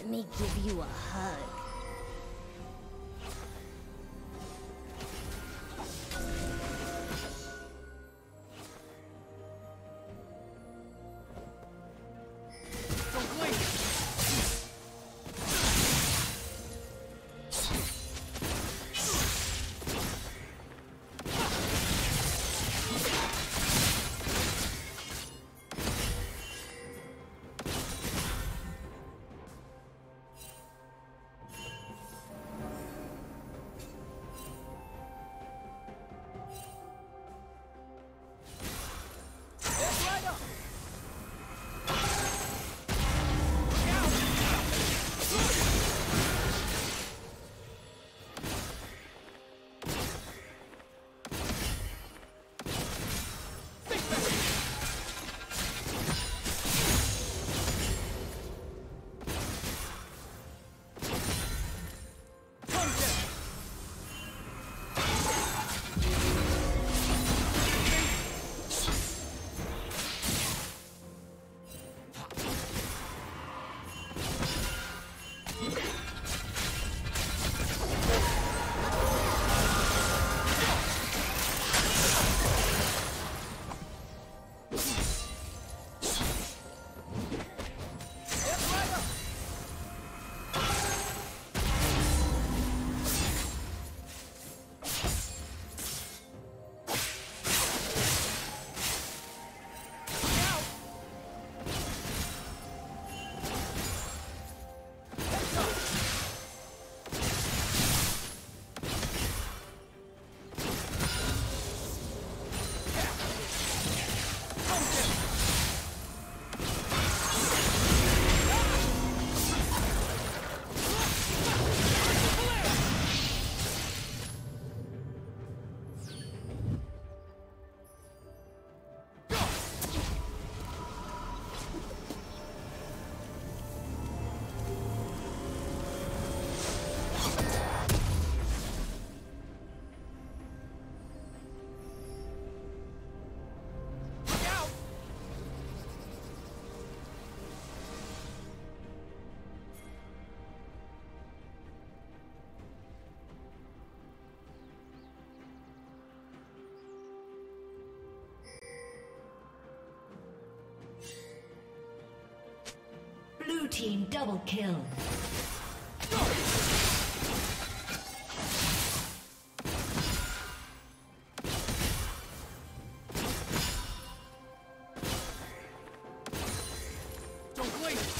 Let me give you a hug. team double kill. Don't wait!